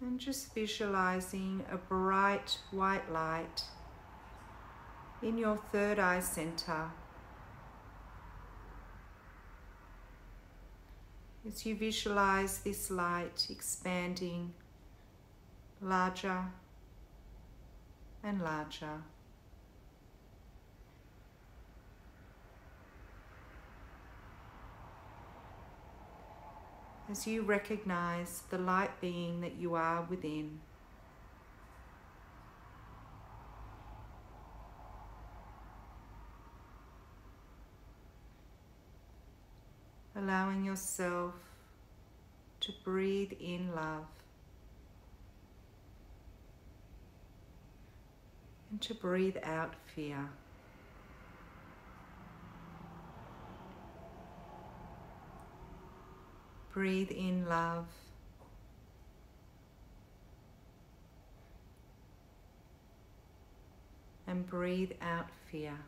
And just visualizing a bright white light in your third eye center. As you visualize this light expanding larger and larger. As you recognize the light being that you are within. allowing yourself to breathe in love and to breathe out fear. Breathe in love. And breathe out fear.